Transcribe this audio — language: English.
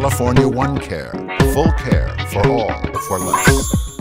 California One Care. Full care for all for less.